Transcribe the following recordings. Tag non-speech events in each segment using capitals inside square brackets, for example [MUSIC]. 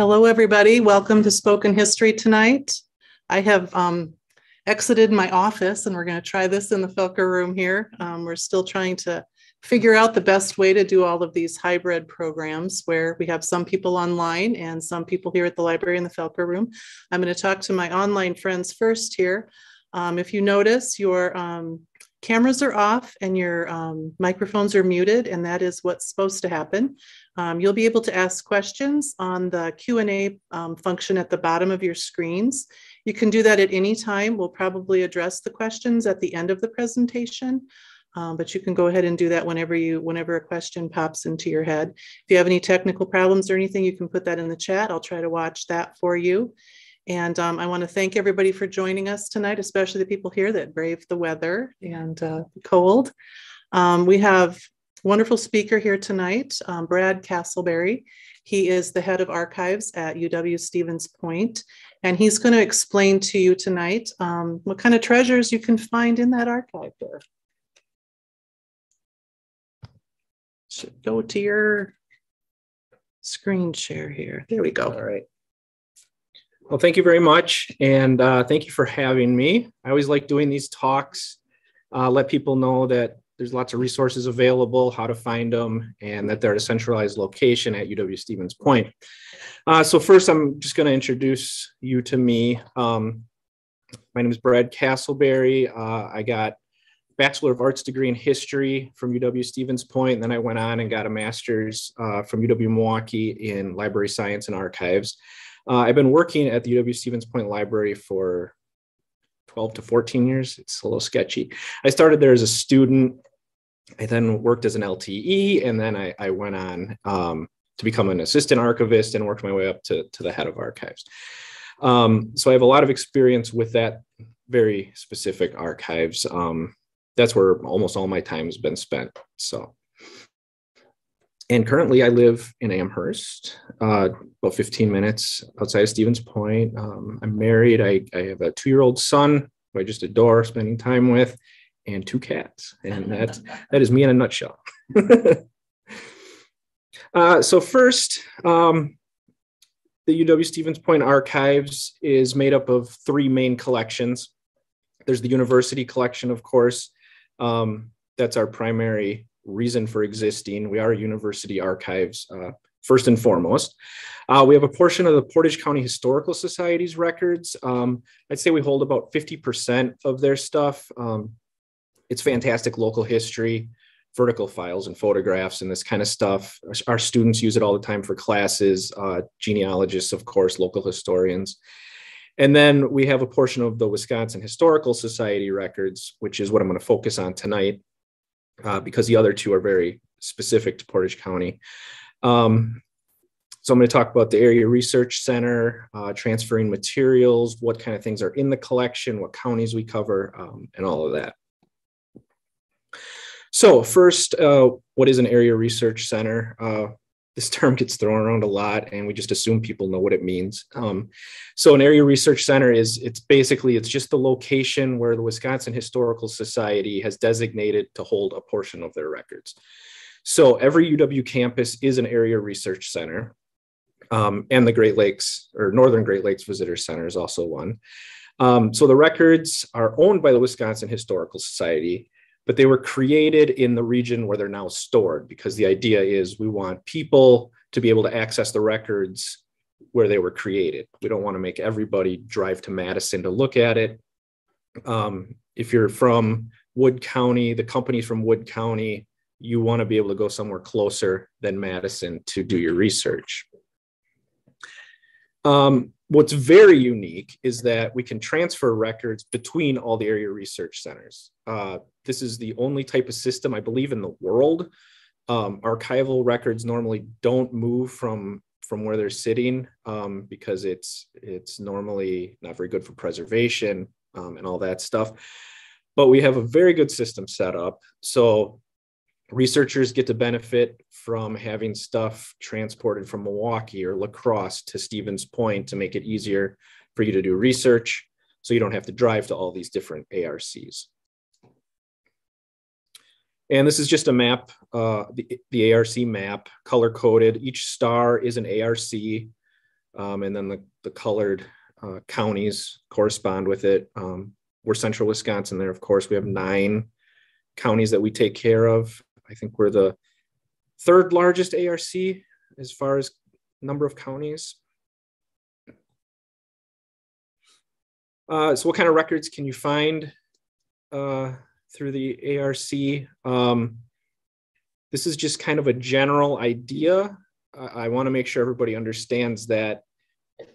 Hello, everybody. Welcome to Spoken History tonight. I have um, exited my office and we're going to try this in the Felker room here. Um, we're still trying to figure out the best way to do all of these hybrid programs where we have some people online and some people here at the library in the Felker room. I'm going to talk to my online friends first here. Um, if you notice, your um, cameras are off and your um, microphones are muted, and that is what's supposed to happen. Um, you'll be able to ask questions on the Q&A um, function at the bottom of your screens. You can do that at any time. We'll probably address the questions at the end of the presentation, um, but you can go ahead and do that whenever you, whenever a question pops into your head. If you have any technical problems or anything, you can put that in the chat. I'll try to watch that for you. And um, I want to thank everybody for joining us tonight, especially the people here that braved the weather and uh, cold. Um, we have wonderful speaker here tonight, um, Brad Casselberry. He is the head of archives at UW Stevens Point, and he's going to explain to you tonight um, what kind of treasures you can find in that archive there. Should go to your screen share here. There we go. All right. Well, thank you very much. And uh, thank you for having me. I always like doing these talks, uh, let people know that there's lots of resources available, how to find them, and that they're at a centralized location at UW Stevens Point. Uh, so first, I'm just going to introduce you to me. Um, my name is Brad Casselberry. Uh, I got Bachelor of Arts degree in history from UW Stevens Point. And then I went on and got a master's uh, from UW Milwaukee in library science and archives. Uh, I've been working at the UW Stevens Point Library for 12 to 14 years. It's a little sketchy. I started there as a student I then worked as an LTE, and then I, I went on um, to become an assistant archivist and worked my way up to, to the head of archives. Um, so I have a lot of experience with that very specific archives. Um, that's where almost all my time has been spent. So, and currently I live in Amherst, uh, about 15 minutes outside of Stevens Point. Um, I'm married. I, I have a two-year-old son who I just adore spending time with and two cats. And that, [LAUGHS] that is me in a nutshell. [LAUGHS] uh, so first, um, the UW Stevens Point Archives is made up of three main collections. There's the university collection, of course. Um, that's our primary reason for existing. We are university archives, uh, first and foremost. Uh, we have a portion of the Portage County Historical Society's records. Um, I'd say we hold about 50% of their stuff. Um, it's fantastic local history, vertical files and photographs and this kind of stuff. Our students use it all the time for classes, uh, genealogists, of course, local historians. And then we have a portion of the Wisconsin Historical Society records, which is what I'm going to focus on tonight, uh, because the other two are very specific to Portage County. Um, so I'm going to talk about the Area Research Center, uh, transferring materials, what kind of things are in the collection, what counties we cover, um, and all of that. So first, uh, what is an area research center? This term gets thrown around a lot and we just assume people know what it means. Um, so an area research center is, it's basically, it's just the location where the Wisconsin Historical Society has designated to hold a portion of their records. So every UW campus is an area research center. Um, and the Great Lakes or Northern Great Lakes Visitor Center is also one. Um, so the records are owned by the Wisconsin Historical Society but they were created in the region where they're now stored because the idea is we want people to be able to access the records where they were created. We don't want to make everybody drive to Madison to look at it. Um, if you're from Wood County, the company's from Wood County, you want to be able to go somewhere closer than Madison to do your research. Um, what's very unique is that we can transfer records between all the area research centers. Uh, this is the only type of system I believe in the world. Um, archival records normally don't move from from where they're sitting um, because it's it's normally not very good for preservation um, and all that stuff. But we have a very good system set up. So researchers get to benefit from having stuff transported from Milwaukee or La Crosse to Stevens Point to make it easier for you to do research so you don't have to drive to all these different ARCs. And this is just a map, uh, the, the ARC map, color coded. Each star is an ARC. Um, and then the, the colored uh, counties correspond with it. Um, we're central Wisconsin there, of course. We have nine counties that we take care of. I think we're the third largest ARC as far as number of counties. Uh, so what kind of records can you find uh, through the ARC? Um, this is just kind of a general idea. I, I want to make sure everybody understands that.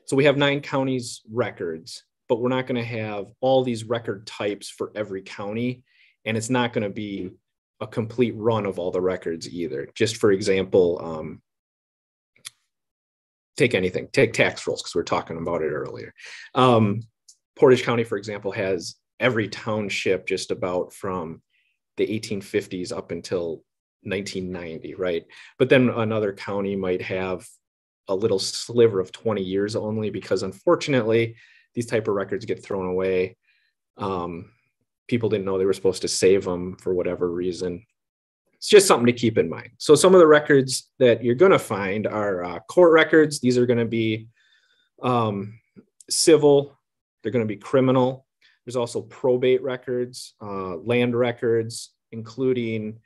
So we have nine counties records, but we're not going to have all these record types for every county. And it's not going to be a complete run of all the records either. Just for example, um, take anything, take tax rolls, because we are talking about it earlier. Um, Portage County, for example, has every township just about from the 1850s up until 1990, right? But then another county might have a little sliver of 20 years only because unfortunately these type of records get thrown away. Um, people didn't know they were supposed to save them for whatever reason. It's just something to keep in mind. So some of the records that you're going to find are uh, court records. These are going to be um, civil they're going to be criminal. There's also probate records, uh, land records, including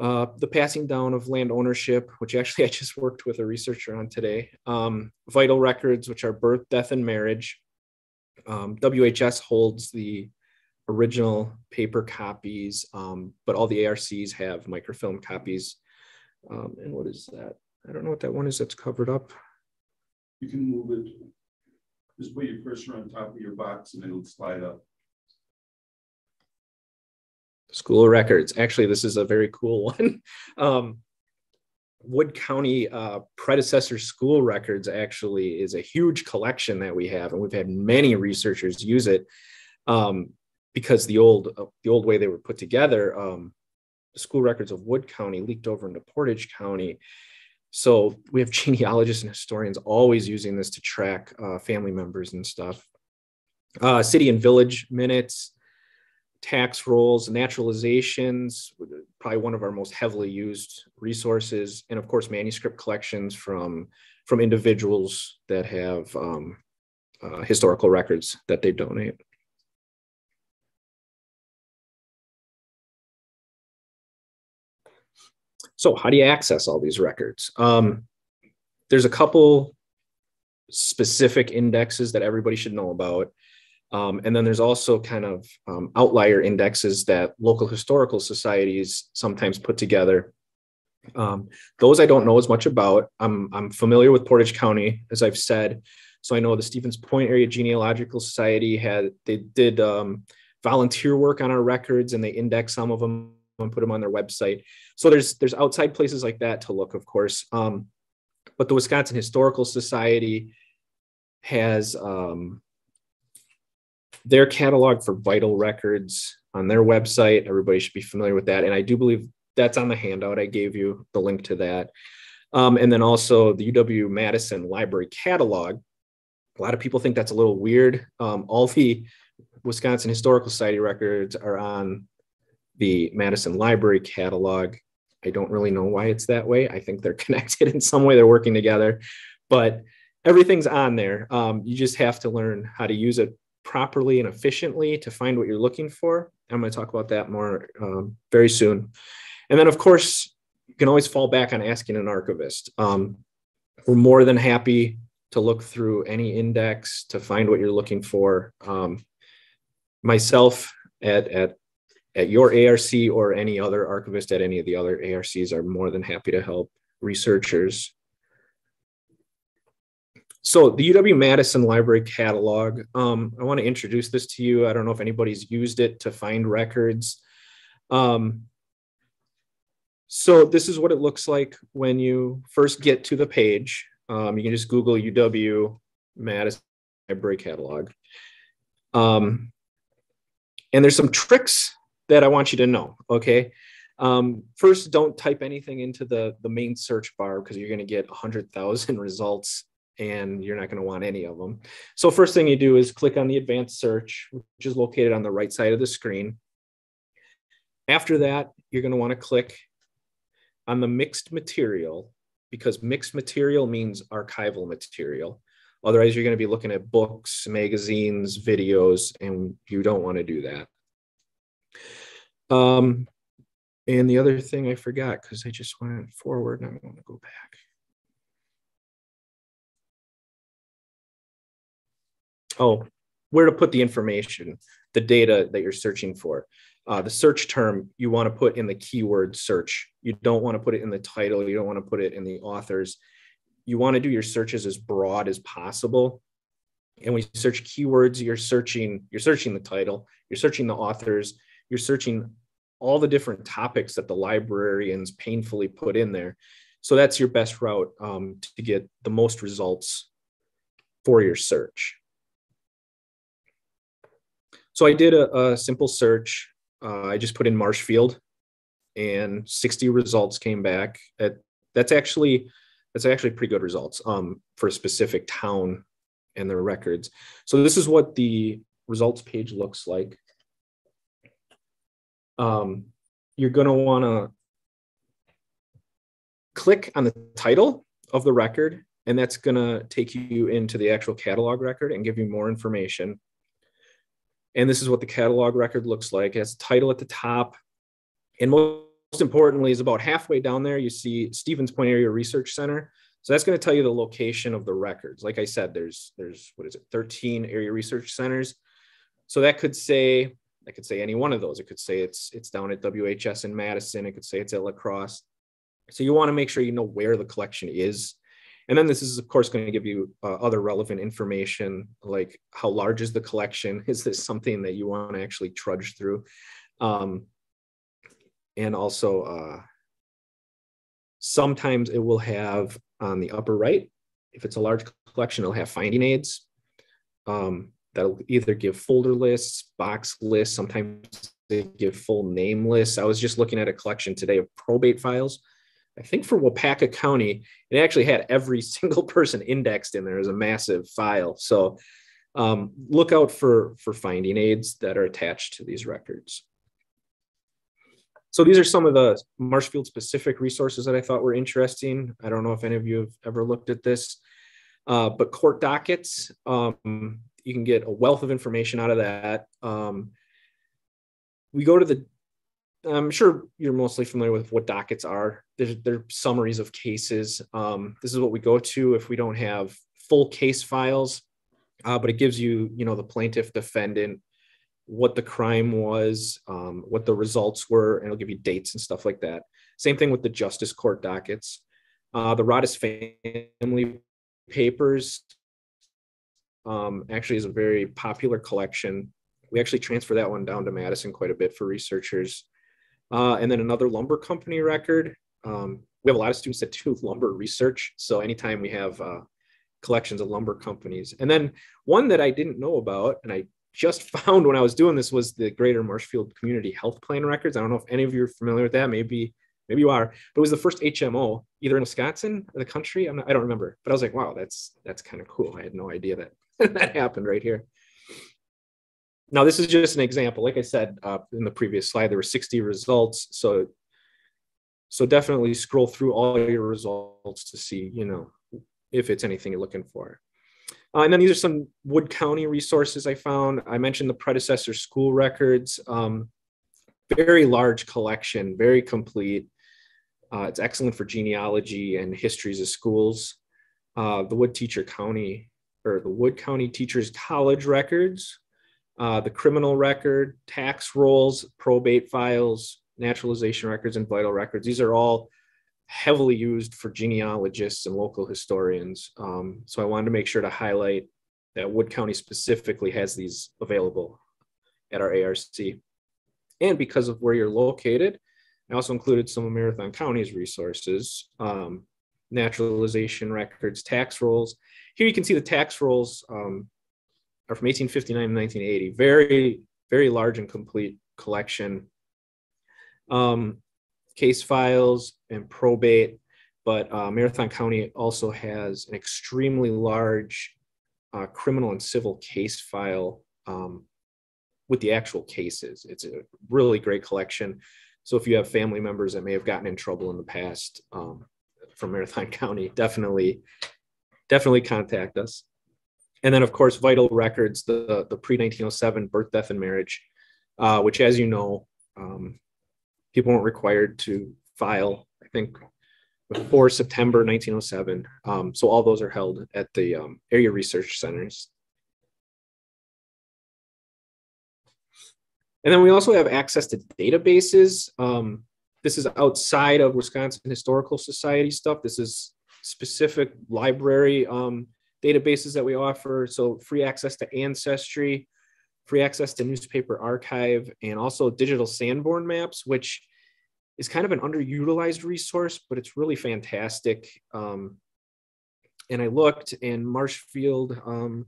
uh, the passing down of land ownership, which actually [LAUGHS] I just worked with a researcher on today. Um, vital records, which are birth, death, and marriage. Um, WHS holds the original paper copies, um, but all the ARCs have microfilm copies. Um, and what is that? I don't know what that one is that's covered up. You can move it just put your cursor on top of your box and it'll slide up. School records. Actually, this is a very cool [LAUGHS] one. Um, Wood County uh, predecessor school records actually is a huge collection that we have, and we've had many researchers use it um, because the old uh, the old way they were put together, um, the school records of Wood County leaked over into Portage County, so we have [LAUGHS] genealogists and historians always using this to track uh, family members and stuff. Uh, city and village minutes, tax rolls, naturalizations, probably one of our most heavily used resources, and of course manuscript collections from from individuals that have um, uh, historical records that they donate. So how do you access all these records? Um, there's a couple specific indexes that everybody should know about. Um, and then there's also kind of um, outlier indexes that local historical societies sometimes put together. Um, those I don't know as much about. I'm, I'm familiar with Portage County, as I've said. So I know the Stevens Point Area Genealogical Society had, they did um, volunteer work on our records and they index some of them and put them on their website. So there's there's outside places like that to look, of course. Um, but the Wisconsin Historical Society has um, their catalog for vital records on their website. Everybody should be familiar with that, and I do believe that's on the handout I gave you the link to that. Um, and then also the UW Madison Library Catalog. A lot of people think that's a little weird. Um, all the Wisconsin Historical Society records are on the Madison Library catalog. I don't really know why it's that way. I think they're [LAUGHS] connected in some way, they're working together, but everything's on there. Um, you just have to learn how to use it properly and efficiently to find what you're looking for. I'm going to talk about that more um, very soon. And then, of course, you can always fall back on asking an archivist. Um, we're more than happy to look through any index to find what you're looking for. Um, myself at, at at your ARC or any other archivist at any of the other ARCs are more than happy to help researchers. So the UW Madison Library Catalog, um, I want to introduce this to you. I don't know if anybody's used it to find records. Um, so this is what it looks like when you first get to the page. Um, you can just Google UW Madison Library Catalog. Um, and there's some tricks that I want you to know. Okay. Um, first, don't type anything into the, the main search bar because you're going to get 100,000 [LAUGHS] results and you're not going to want any of them. So first thing you do is click on the advanced search, which is located on the right side of the screen. After that, you're going to want to click on the mixed material because mixed material means archival material. Otherwise, you're going to be looking at books, magazines, videos, and you don't want to do that. Um, and the other thing I forgot because I just went forward and I want to go back. Oh, where to put the information, the data that you're searching for. Uh, the search term you want to put in the keyword search. You don't want to put it in the title. You don't want to put it in the authors. You want to do your searches as broad as possible. And when you search keywords, you're searching, you're searching the title, you're searching the authors, you're searching all the different topics that the librarians painfully put in there. So that's your best route um, to get the most results for your search. So I did a, a simple search. Uh, I just put in Marshfield and 60 results came back. At, that's actually that's actually pretty good results um, for a specific town and their records. So this is what the results page looks like. Um, you're going to want to click on the title of the record, and that's going to take you into the actual catalog record and give you more information. And this is what the catalog record looks like. It has title at the top. And most importantly, is about halfway down there, you see Stevens Point Area Research Center. So that's going to tell you the location of the records. Like I said, there's there's what is it, 13 area research centers. So that could say, I could say any one of those. It could say it's it's down at WHS in Madison. It could say it's at La Crosse. So you want to make sure you know where the collection is. And then this is, of course, going to give you uh, other relevant information like how large is the collection? [LAUGHS] Is this something that you want to actually trudge through? Um, and also, uh, sometimes it will have on the upper right, if it's a large collection, it'll have finding aids. Um, that'll either give folder lists, box lists, sometimes they give full name lists. I was just looking at a collection today of probate files I think for Waupaca County, it actually had every [LAUGHS] single person indexed in there as a massive file. So um, look out for, for finding aids that are attached to these records. So these are some of the Marshfield specific resources that I thought were interesting. I don't know if any of you have ever looked at this, uh, but court dockets, um, you can get a wealth of information out of that. Um, we go to the I'm sure you're mostly familiar with what dockets are. They're, they're summaries of cases. Um, this is what we go to if we don't have full case files, uh, but it gives you, you know, the plaintiff, defendant, what the crime was, um, what the results were, and it'll give you dates and stuff like that. Same thing with the justice court dockets. Uh, the Roddis family papers um, actually is a very popular collection. We actually transfer that one down to Madison quite a bit for researchers. Uh, and then another lumber company record. Um, we have a lot of students that do [LAUGHS] lumber research. So anytime we have uh, collections of lumber companies. And then one that I didn't know about, and I just [LAUGHS] found when I was doing this was the Greater Marshfield Community Health Plan records. I don't know if any of you are familiar with that. Maybe, maybe you are. But it was the first HMO either in Wisconsin or the country. Not, I don't remember. But I was like, wow, that's that's kind of cool. I had no idea that [LAUGHS] that happened right here. Now, this is just an example. Like I said uh, in the previous slide, there were 60 results. So, so definitely scroll through all your results to see, you know, if it's anything you're looking for. Uh, and then these are some Wood County resources I found. I mentioned the predecessor school records. Um, very large collection, very complete. Uh, it's excellent for genealogy and histories of schools. Uh, the Wood Teacher County or the Wood County Teachers College records uh, the criminal record, tax rolls, probate files, naturalization records, and vital records. These are all heavily used for genealogists and local historians. Um, so I wanted to make sure to highlight that Wood County specifically has these available at our ARC. And because of where you're located, I also included some of Marathon County's resources, um, naturalization records, tax rolls. Here you can see the tax rolls um, are from 1859 to 1980. Very, very large and complete collection. Um, case files and probate, but uh, Marathon County also has an extremely large uh, criminal and civil case file um, with the actual cases. It's a really great collection. So if you have family members that may have gotten in trouble in the past, um, from Marathon [LAUGHS] County, definitely, definitely contact us. And then, of course, vital records, the, the pre 1907 birth, death, and marriage, uh, which, as you know, um, people weren't required to file, I think, before September 1907. Um, so all those are held at the um, area research centers. And then we also have access to databases. Um, this is outside of Wisconsin Historical Society stuff. This is specific library um, databases that we offer. So free access to Ancestry, free access to newspaper archive, and also digital Sanborn maps, which is kind of an underutilized resource, but it's really fantastic. Um, and I looked, and Marshfield, um,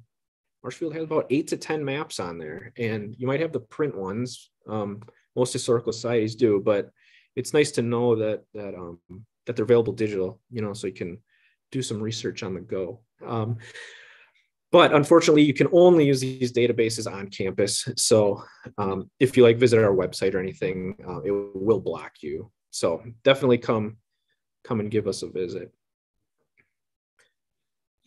Marshfield has about eight to ten maps on there, and you might have the print ones. Um, most historical societies do, but it's nice to know that that um, that they're available digital. You know, so you can do some research on the go. Um, but unfortunately, you can only use these databases on campus. So um, if you like visit our website or anything, uh, it will block you. So definitely come come and give us a visit.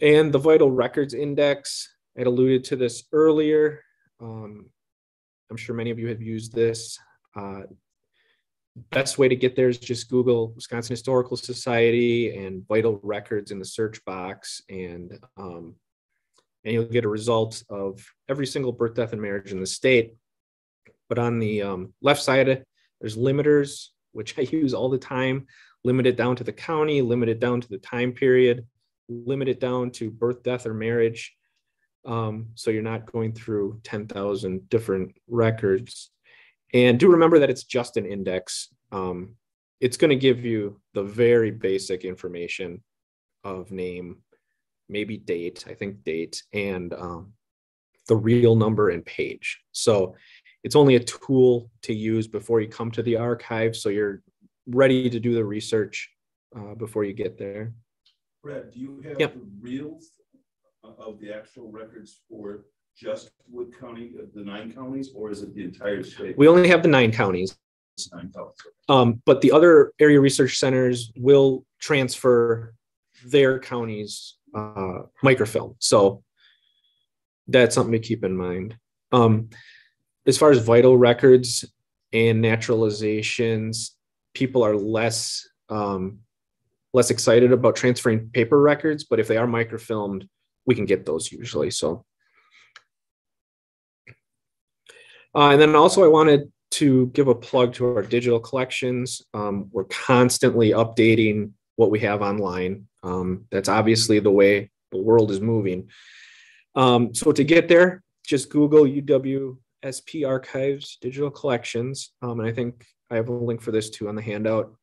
And the Vital Records Index, I alluded to this earlier. Um, I'm sure many of you have used this. Uh, best way to get there is just Google Wisconsin Historical Society and vital records in the search box, and um, and you'll get a result of every single birth, death, and marriage in the state. But on the um, left side, there's limiters, which [LAUGHS] I use all the time. Limit it down to the county, limit it down to the time period, limit it down to birth, death, or marriage. Um, so you're not going through 10,000 different records. And do remember that it's just an index. Um, it's going to give you the very basic information of name, maybe date, I think date, and um, the reel number and page. So it's only a tool to use before you come to the archive. So you're ready to do the research uh, before you get there. Brad, do you have Yep. the reels of the actual records for just Wood County, uh, the nine counties, or is it the entire state? We only have the nine counties. Nine counties. Um, but the other area research centers will transfer their counties uh, microfilm. So that's something to keep in mind. Um, as far as vital records and naturalizations, people are less um, less excited about transferring paper records, but if they are microfilmed, we can get those usually. So, uh, and then also I wanted to give a plug to our digital collections. Um, we're constantly updating what we have online. Um, that's obviously the way the world is moving. Um, so to get there, just Google UWSP Archives Digital Collections. Um, and I think I have a link for this too on the handout.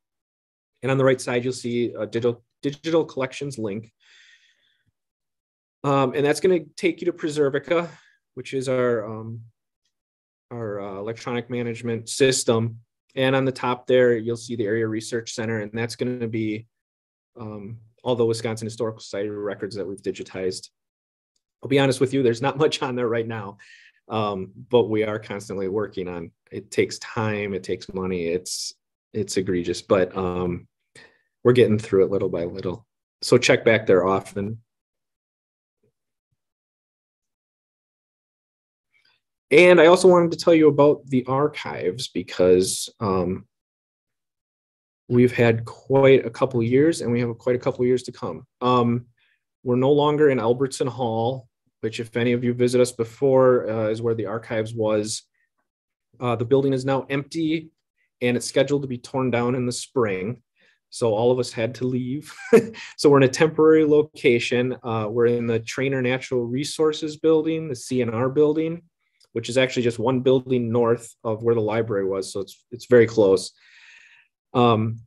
And on the right side, you'll see a digital digital collections link. Um, and that's going to take you to Preservica, which is our um, our uh, electronic management system. And on the top there, you'll see the Area Research Center, and that's going to be um, all the Wisconsin Historical Society records that we've digitized. I'll be honest with you, there's not [LAUGHS] much on there right now, um, but we are constantly working on. It takes time, it takes money, it's it's egregious, but um, we're getting through it little by little. So check back there often. And I also wanted to tell you about the archives because um, we've had quite a couple years and we have quite a couple years to come. Um, we're no longer in Albertson Hall, which if any of you visit us before uh, is where the archives was. Uh, the building is now empty and it's scheduled to be torn down in the spring. So all of us had to leave. [LAUGHS] so we're in a temporary location. Uh, we're in the Trainer Natural Resources building, the CNR building which is actually just one building north of where the library was. So it's it's very close. Um,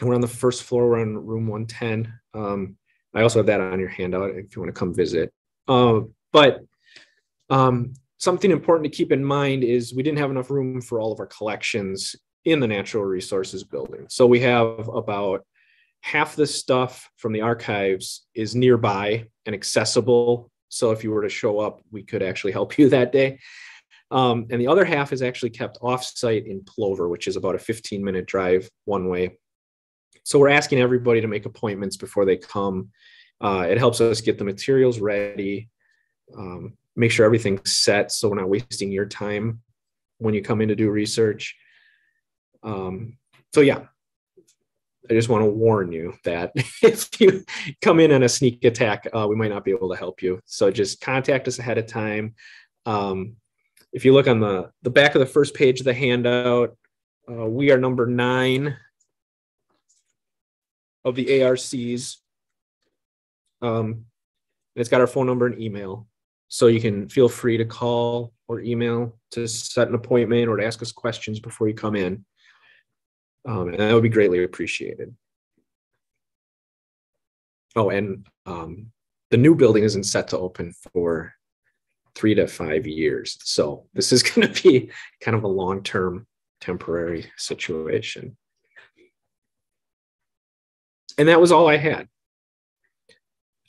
and we're on the first floor. We're in room 110. Um, I also have that on your handout if you want to come visit. Uh, but um, something important to keep in mind is we didn't have enough room for all of our collections in the natural resources building. So we have about half the stuff from the archives is nearby and accessible. So if you were to show up, we could actually help [LAUGHS] you that day. Um, and the other half is actually kept offsite in Plover, which is about a 15 minute drive one way. so we're asking everybody to make appointments before they come. Uh, it helps us get the materials ready, um, make sure everything's set so we're not wasting your time when you come in to do research. Um, so yeah, I just want to warn you that [LAUGHS] if you come in on a sneak attack, uh, we might not be able to help you. So just contact us ahead of time. Um, if you look on the, the back of the first page of the handout, uh, we are number nine of the ARCs. Um, it's got our phone number and email. So you can feel free to call or email to set an appointment or to ask us questions before you come in. Um, and that would be greatly appreciated. Oh, and um, the new building isn't set to open for three to five years. So this is [LAUGHS] going to be kind of a long-term temporary situation. And that was all I had.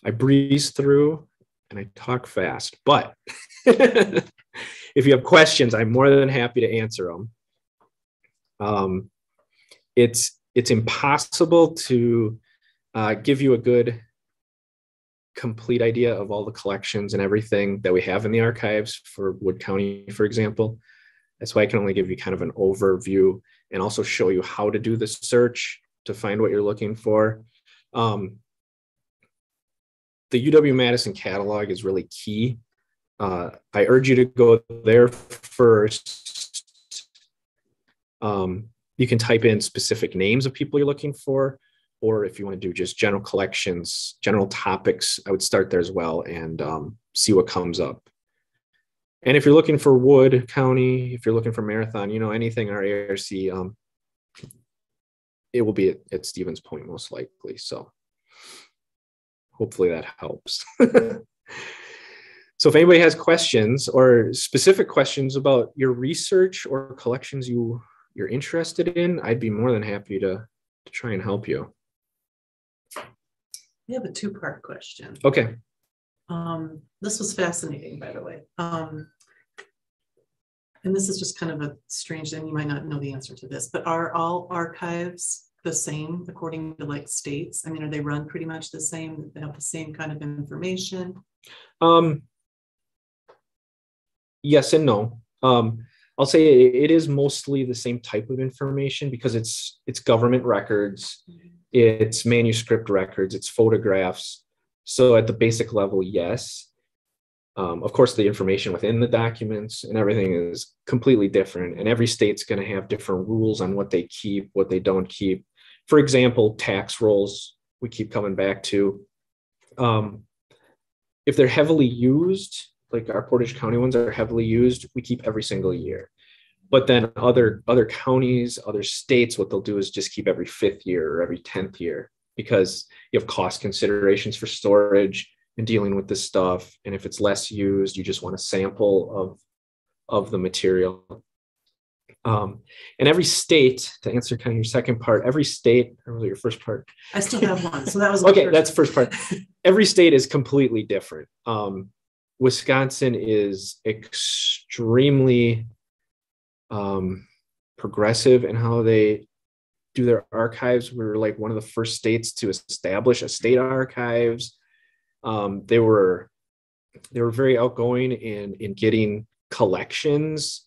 I breezed through and I talk fast, but [LAUGHS] if you have questions, I'm more than happy to answer them. Um, it's it's impossible to uh, give you a good complete idea of all the collections and everything that we have in the archives for Wood County, for example. That's why I can only give you kind of an overview and also show you how to do the search to find what you're looking for. Um, the UW Madison catalog is really key. Uh, I urge you to go there first. Um, you can type in specific names of people you're looking for, or if you want to do just general collections, general topics, I would start there as well and um, see what comes up. And if you're looking for Wood County, if you're looking for Marathon, you know, anything our ARC, um, it will be at, at Stevens Point most likely. So hopefully that helps. [LAUGHS] so if anybody has questions or specific questions about your research or collections you you're interested in, I'd be more than happy to, to try and help you. We have a two-part question. Okay. Um, this was fascinating, by the way. Um, and this is just kind of a strange thing. You might not know the answer to this, but are all archives the same according to like states? I mean, are they run pretty much the same? They have the same kind of information? Um, yes and no. Um, I'll say it is mostly the same type of information because it's it's government records, it's manuscript records, it's photographs. So at the basic level, yes. Um, of course, the information within the documents and everything is completely different, and every state's going to have different rules on what they keep, what they don't keep. For example, tax rolls we keep coming back to. Um, if they're heavily used, like our Portage County ones are heavily used, we keep every single year. But then other other counties, other states, what they'll do is just keep every fifth year or every tenth year because you have cost considerations for storage and dealing with this stuff. And if it's less used, you just want a sample of of the material. Um, and every state, to answer kind of your second part, every state, or was it your first part? I still have one. So that was okay. That's first part. [LAUGHS] every state is completely different. Um, Wisconsin is extremely um, progressive in how they do their archives. We were like one of the first states to establish a state archives. Um, they were they were very outgoing in in getting collections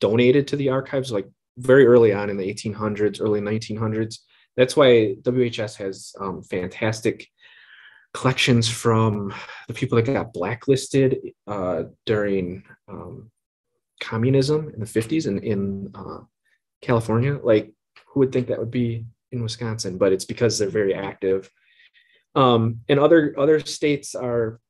donated to the archives like very early on in the 1800s early 1900s that's why whs has um, fantastic collections from the people that got blacklisted uh, during um, communism in the 50s in, in uh, California. Like, who would think that would be in Wisconsin? But it's because they're very active. Um, and other other states are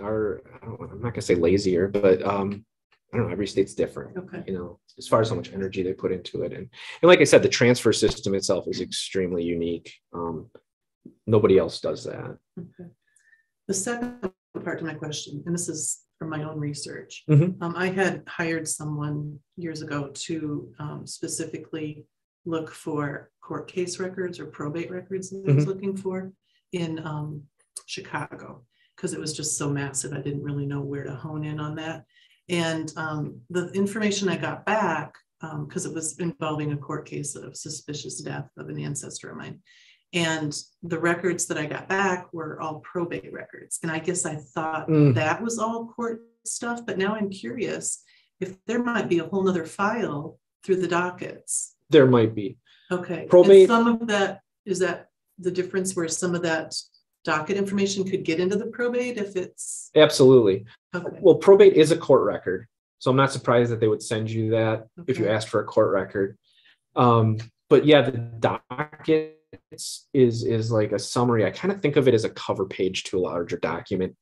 are I'm not gonna say lazier, but um, I don't know. Every state's different. Okay. You know, as far as how much energy they put into it, and and like I said, the transfer system itself is extremely unique. Um, nobody else does that. Okay. The second part to my question, and this is from my own research, Mhm. um, I had hired someone years ago to um, specifically look for court case records or probate records that I was looking for in um, Chicago because it was just so massive. I didn't really know where to hone in on that. And um, the information I got back because it was involving a court case of suspicious death of an ancestor of mine. And the records that I got back were all probate records. And I guess I thought Mm. that was all court stuff, but now I'm curious if there might be a whole nother file through the dockets. There might be. Okay. and Probate- Some of that, is that the difference where some of that docket information could get into the probate if it's, Absolutely. okay, Well, probate is a court record. So I'm not surprised that they would send you that if you asked for a court record. Um, but yeah, the docket is is like a summary. I kind of think of it as a cover page to a larger document.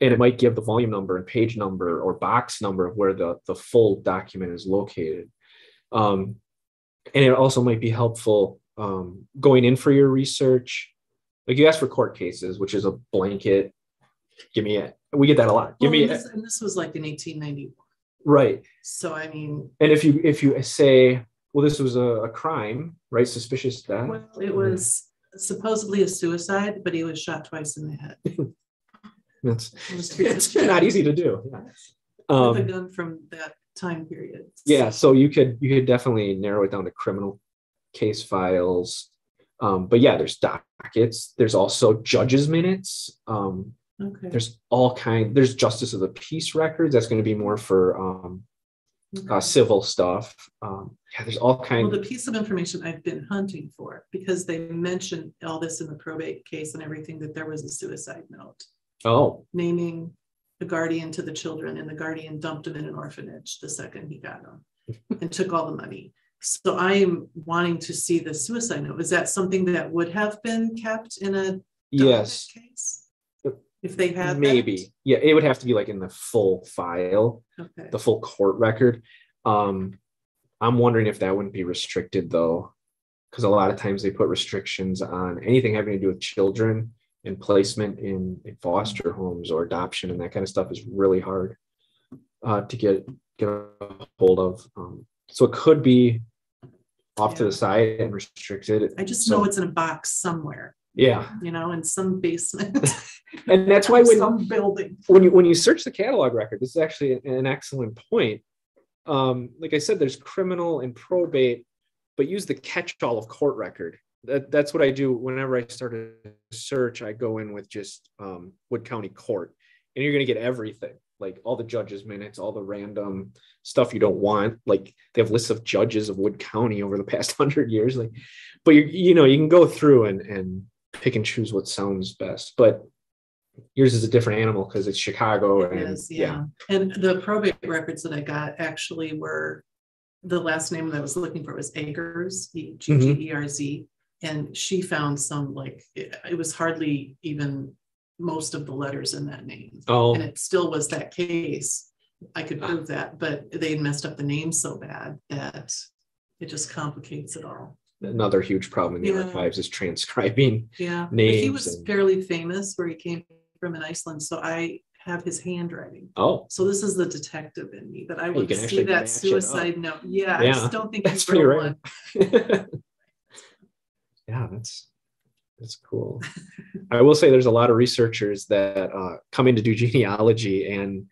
And it might give the volume number and page number or box number of where the, the full document is located. Um, and it also might be helpful um, going in for your research. Like you ask for court cases, which is a blanket. Give me it. We get that a lot. Give well, me and it. and this was like in eighteen ninety-one. Right. So I mean, And if you if you say, well, this was a, a crime, right? Suspicious death. well, it was supposedly a suicide, but he was shot twice in the head. [LAUGHS] That's [LAUGHS] it's not easy to do. With a Um, gun from that time period. yeah, so you could you could definitely narrow it down to criminal case files. Um, but yeah, there's dockets. There's also judges' minutes. Um, Okay. there's all kind. There's justice of the peace records. That's going to be more for um, uh, civil stuff. Um, yeah, there's all Well, the piece of information I've been hunting for, because they mentioned all this in the probate case and everything, that there was a suicide note oh, naming the guardian to the children and the guardian dumped him in an orphanage the second he got them [LAUGHS] and took all the money. So I am wanting to see the suicide note. Is that something that would have been kept in a yes, case? If they had that? maybe. Yeah, it would have to be like in the full file. Okay, the full court record. Um, I'm wondering if that wouldn't be restricted though, because a lot of times they put restrictions on anything having to do with children and placement in, in foster homes or adoption and that kind of stuff is really hard uh, to get get a hold of. Um, so it could be off to the side and restricted. I just So- know it's in a box somewhere, Yeah, you know, in some basement. [LAUGHS] and that's why when Some building. when you when you search the catalog record, this is actually an excellent point. Um, like I said, there's criminal and probate, but use the catch-all of court record. That, that's what I do whenever I start a search. I go in with just um, Wood County Court, and you're going to get everything, like all the judges' minutes, all the random stuff you don't want. Like they have lists of judges of Wood County over the past [LAUGHS] hundred years. Like, but you you know you can go through and and pick and choose what sounds best. But yours is a different animal because it's Chicago It and is, yeah. And the probate records that I got actually were, the last name that I was looking for was Eggers, E G G mm-hmm. E R Z. And she found some like, it, it was hardly even most of the letters in that name. Oh, And it still was that case. I could ah. prove that, but they messed up the name so bad that it just complicates it all. Another huge problem in the Yeah. archives is transcribing. [LAUGHS] Yeah. but He was and- fairly famous where he came from in Iceland, so I have his handwriting. Oh, So this is the detective in me that I would see that suicide note. Yeah, I Yeah, just don't think [LAUGHS] that's pretty rare. [LAUGHS] yeah, that's that's cool. I will say there's a lot of researchers that uh, come in to do genealogy and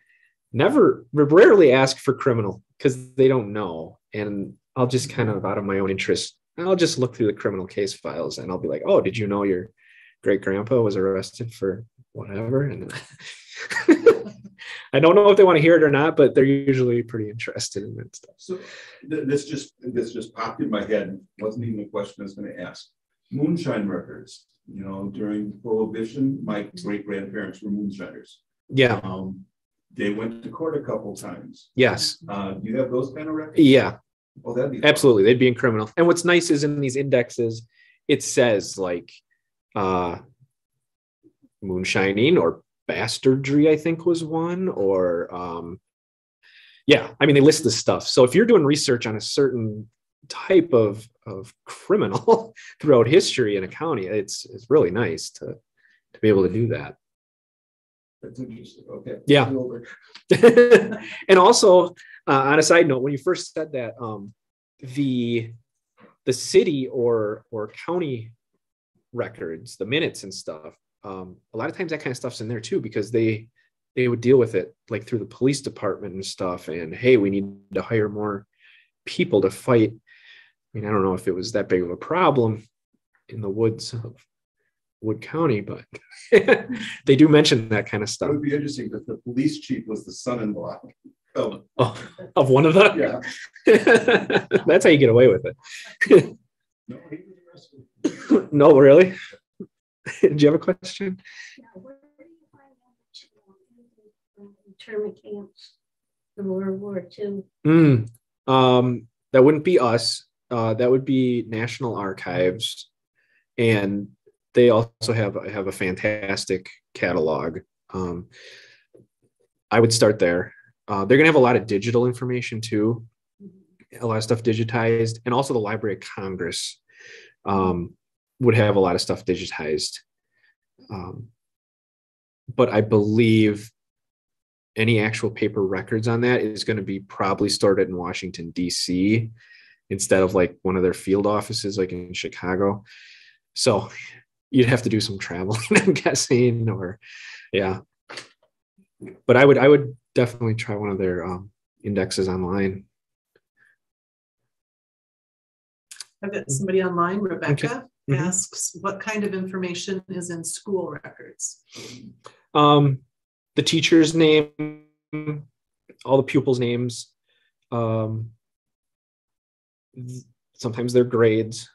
never rarely ask for criminal because they don't know. And I'll just kind of out of my own interest, I'll just look through the criminal case files and I'll be like, oh, did you know your great grandpa was arrested for whatever? And [LAUGHS] I don't know if they want to hear it or not, but they're usually pretty interested in that stuff. So th- this just, this just popped in my head, wasn't even a question I was gonna ask. Moonshine records, you know, during prohibition, my great grandparents were moonshiners. Yeah. Um, they went to court a couple times. Yes. Uh, you have those kind of records? Yeah. Oh, that'd be. Absolutely. They'd be in criminal. And what's nice is in these indexes, it says like uh moonshining or bastardry, I think was one, or um yeah, I mean they list the stuff. So if you're doing research on a certain type of of criminal [LAUGHS] throughout history in a county, it's it's really nice to to be able to do that. That's interesting, okay. Yeah. [LAUGHS] And also uh, on a side note when you first said that um, the the city or or county records the minutes and stuff um, a lot of times that kind of stuff's in there too because they they would deal with it like through the police department and stuff and hey we need to hire more people to fight. I mean, I don't know if it was that big of a problem in the woods of Wood County, but [LAUGHS] they do mention that kind of stuff. It would be interesting that the police chief was the son-in-law. Oh, Oh, of one of them? yeah. [LAUGHS] That's how you get away with it. No, he was arrested. [LAUGHS] no, really? Did you have a question? Yeah, where do you find out that you want internment camps in World War II? Mm, um, that wouldn't be us. Uh, that would be National Archives, and they also have have a fantastic catalog. Um, I would start there. Uh, they're gonna have a lot of digital information too, a lot of stuff digitized, and also the Library of Congress um, would have a lot of stuff digitized. Um, but I believe any actual paper records on that is going to be probably stored in Washington D.C. instead of like one of their field offices, like in Chicago. So you'd have to do some traveling, [LAUGHS] I'm guessing, or yeah. But I would I would definitely try one of their um, indexes online. I've got somebody online, Rebecca, Mhm. asks, what kind of information is in school records? Um, the teacher's name, all the pupils' names. Um, sometimes their grades.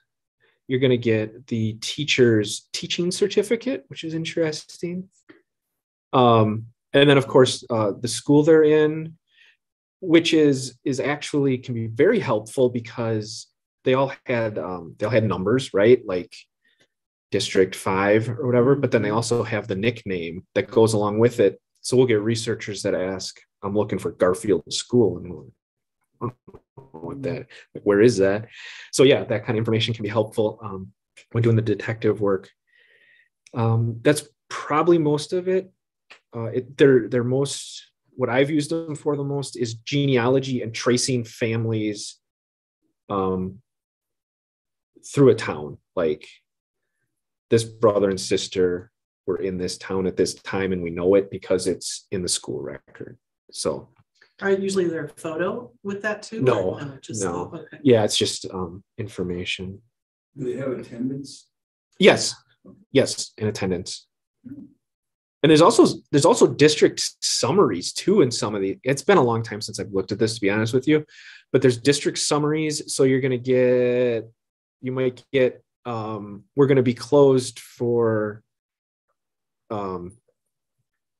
You're going to get the teacher's teaching certificate, which is interesting. Um, and then, of course, uh, the school they're in, which is is actually can be very helpful because they all had um, they all had numbers, right? Like district five or whatever but then they also have the nickname that goes along with it so we'll get researchers that ask i'm looking for garfield school and we're like, "I don't know what that. Like, where is that? So yeah that kind of information can be helpful um, when doing the detective work. Um, that's probably most of it. Uh, it they're they're most what i've used them for the most is genealogy and tracing families um, through a town. Like this brother and sister were in this town at this time and we know it because it's in the school record. So Are usually there a photo with that too? or No, just- no. okay. yeah it's just um information Do they have attendance? yes yes in attendance and there's also there's also district summaries too in some of the it's been a long time since i've looked at this to be honest with you but there's district summaries so you're going to get you might get um we're going to be closed for um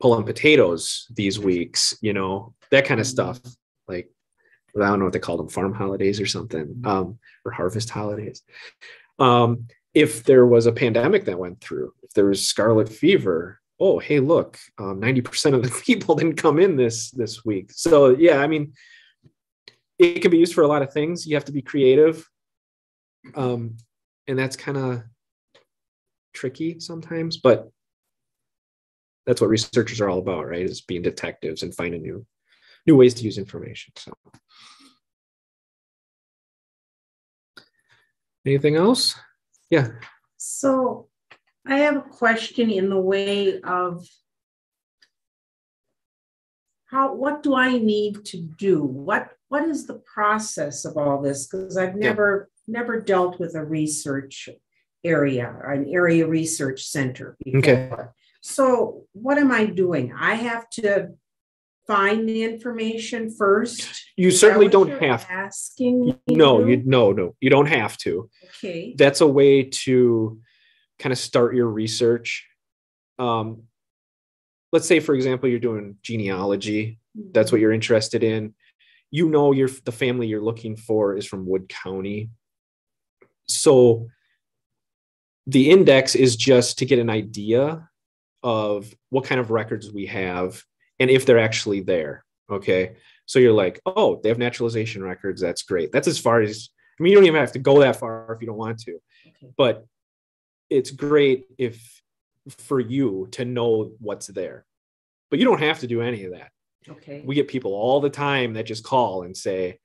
pulling potatoes these weeks you know that kind of stuff. Like i don't know what they call them farm holidays or something um or harvest holidays. Um if there was a pandemic that went through if there was scarlet fever oh hey look um, 90% of the [LAUGHS] people didn't come in this this week. So yeah i mean it can be used for a lot of things. You have to be creative. Um, and that's kind of tricky sometimes but that's what researchers are all about right is being detectives and finding new new ways to use information so anything else yeah So I have a question in the way of how, what do I need to do? What, what is the process of all this? Because I've Yeah. never, never dealt with a research area, or an area research center before. Okay. So what am I doing? I have to find the information first? you certainly don't have Asking no to? you no no you don't have to. Okay, that's a way to kind of start your research. Um, let's say for example you're doing genealogy. That's what you're interested in. You know your the family you're looking for is from wood county. So the index is just to get an idea of what kind of records we have and if they're actually there okay? So you're like oh they have naturalization records that's great. That's as far as i mean you don't even have to go that far if you don't want to. Okay. but it's great if for you to know what's there. But you don't have to do any of that. Okay. we get people all the time that just call and say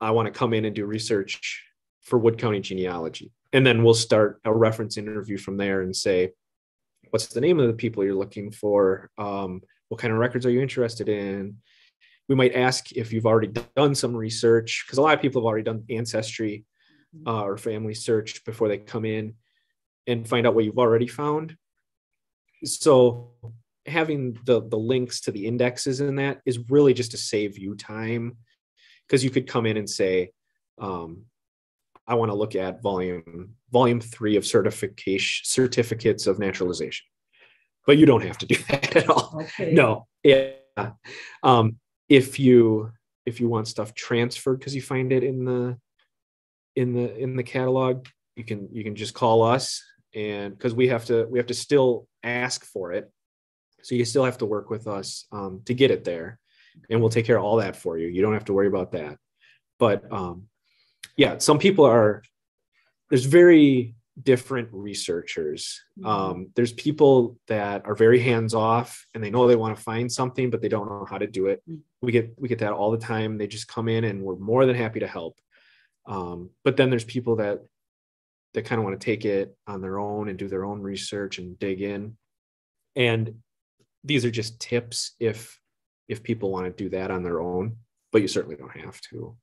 i want to come in and do research for wood county genealogy. And then we'll start a reference interview from there and say what's the name of the people you're looking for? Um, what kind of records are you interested in? We might ask if you've already done some research because a lot of people have already done ancestry uh, or family search before they come in and find out what you've already found. So having the the links to the indexes in that is really just to save you time because you could come in and say um, i want to look at volume volume three of certification certificates of naturalization but you don't have to do [LAUGHS] that at all. Okay. no yeah. Um, if you if you want stuff transferred because you find it in the in the in the catalog you can you can just call us and because we have to we have to still ask for it. So you still have to work with us um, to get it there and we'll take care of all that for you. You don't have to worry about that. But um, yeah some people are there's very different researchers. Um, there's people that are very hands off and they know they want to find something but they don't know how to do it. Mm. we get we get that all the time. They just come in and we're more than happy to help. Um, but then there's people that that kind of want to take it on their own and do their own research and dig in. And these are just tips if if people want to do that on their own but you certainly don't have to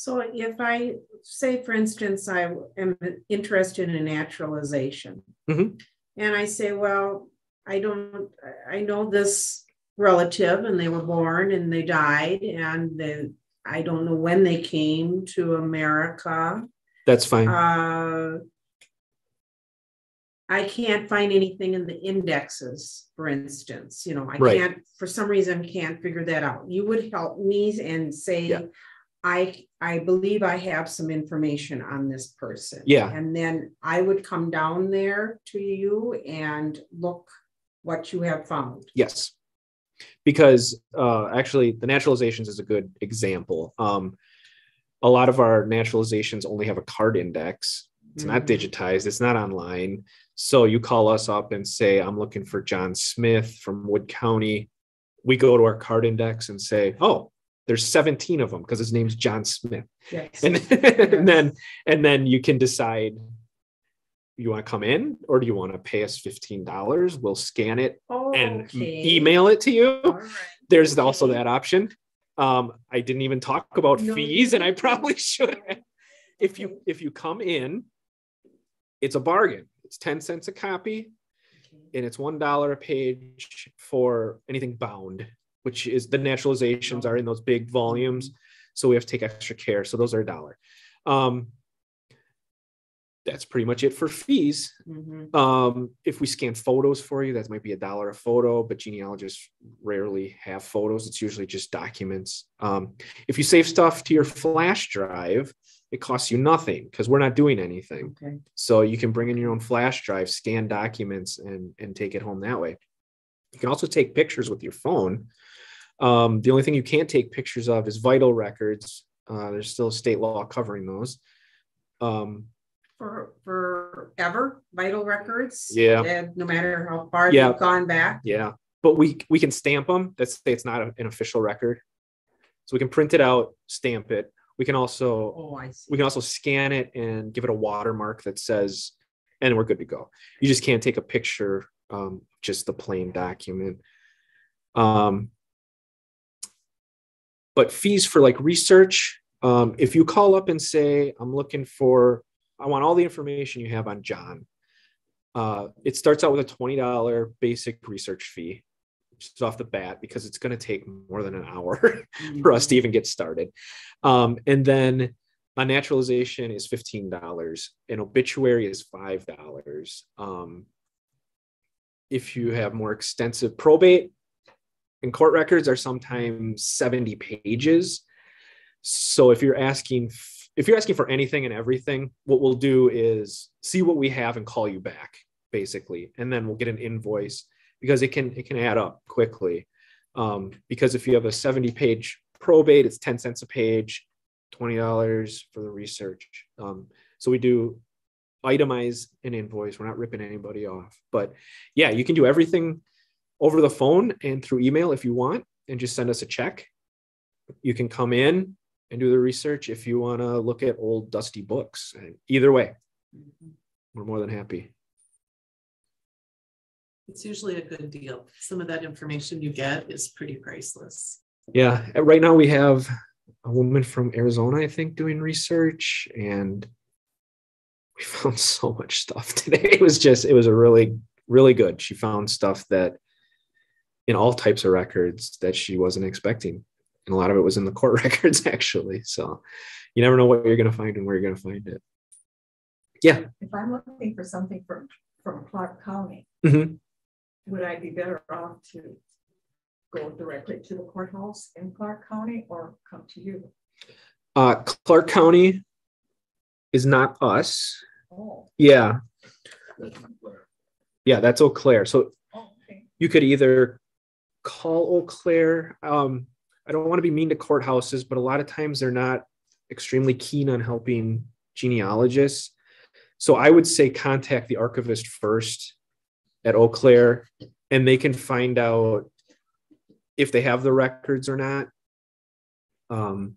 So if I say, for instance, I am interested in naturalization. Mhm. And I say, well, I don't, I know this relative and they were born and they died and they, I don't know when they came to America. that's fine Uh, I can't find anything in the indexes, for instance, you know, I Right. can't, for some reason, can't figure that out. You would help me and say, Yeah. I, I believe I have some information on this person. Yeah. And then I would come down there to you and look what you have found. Yes. Because uh, actually, the naturalizations is a good example. Um, a lot of our naturalizations only have a card index. It's not Mhm. digitized, it's not online. So you call us up and say, I'm looking for John Smith from Wood County. We go to our card index and say, oh, there's 17 of them because his name's John Smith. Yes. And, [LAUGHS] and then and then you can decide you want to come in or do you want to pay us $15? We'll scan it and email it to you. Right. There's also that option. Um, I didn't even talk about No, fees, and I probably should. [LAUGHS] If you if you come in, it's a bargain. It's 10 cents a copy, and it's one dollar a page for anything bound, which is the naturalizations are in those big volumes. So we have to take extra care. So those are a dollar. Um, that's pretty much it for fees. Mhm. Um, if we scan photos for you, that might be a dollar a photo, but genealogists rarely have photos. It's usually just documents. Um, if you save stuff to your flash drive, it costs you nothing because we're not doing anything. Okay. So you can bring in your own flash drive, scan documents, and and take it home that way. You can also take pictures with your phone. Um, the only thing you can't take pictures of is vital records. Uh, there's still state law covering those. Um, For, forever, vital records? Yeah. And No matter how far Yeah. they've gone back? Yeah, but we we can stamp them. That's say it's not an official record, so we can print it out, stamp it. We can also Oh, I see. we can also scan it and give it a watermark that says, and we're good to go. You just can't take a picture, um, just the plain document. Um, but fees for like research, um, if you call up and say, I'm looking for, I want all the information you have on John. Uh, it starts out with a $20 basic research fee, just off the bat, because it's going to take more than an hour [LAUGHS] for us to even get started. Um, and then a naturalization is $15. An obituary is $5. Um, if you have more extensive probate and court records are sometimes 70 pages. So if you're asking if you're asking for anything and everything, what we'll do is see what we have and call you back, basically, and then we'll get an invoice because it can it can add up quickly. Um, because if you have a 70 page probate, it's 10 cents a page, $20 for the research. Um, so we do itemize an invoice. We're not ripping anybody off. But yeah, you can do everything over the phone and through email if you want, and just send us a check. You can come in and do the research if you want to look at old dusty books. Either way, we're more than happy. It's usually a good deal. Some of that information you get is pretty priceless. Yeah, uh, right now we have a woman from Arizona, I think, doing research, and we [LAUGHS] found so much stuff today. It was just, it was a really, really good. She found stuff that in all types of records that she wasn't expecting. And a lot of it was in the court [LAUGHS] records, actually. So you never know what you're going to find and where you're going to find it. Yeah. If I'm looking for something from, from Clark County, Mhm. would I be better off to go directly to the courthouse in Clark County or come to you? Uh, Clark County is not us. Oh, Yeah. That's not clear. Yeah, that's Eau Claire. So oh, okay. you could either call Eau Claire. Um, I don't want to be mean to courthouses, but a lot of times they're not extremely keen on helping genealogists. So I would say contact the archivist first at Eau Claire, and they can find out if they have the records or not. Um,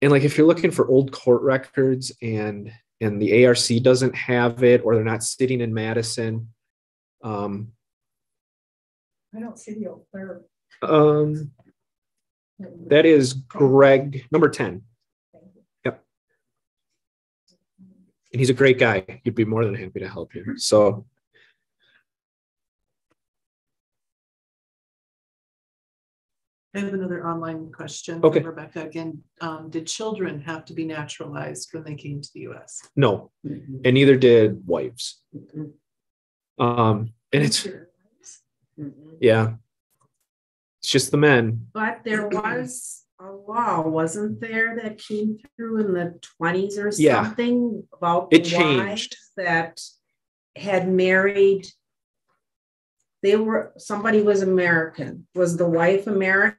and like if you're looking for old court records and and the ARC doesn't have it or they're not sitting in Madison, um, I don't see the Eau Claire. um, that is Greg, number 10. Yep. And he's a great guy. He'd be more than happy to help you. So, I have another online question. Okay. from Rebecca, again, um, did children have to be naturalized when they came to the US? no, and neither did wives. Um, and it's, Mhm. yeah, it's just the men. But there was a law, wasn't there, that came through in the twenties or Yeah. something about It the changed. That had married. They were, somebody was American, was the wife American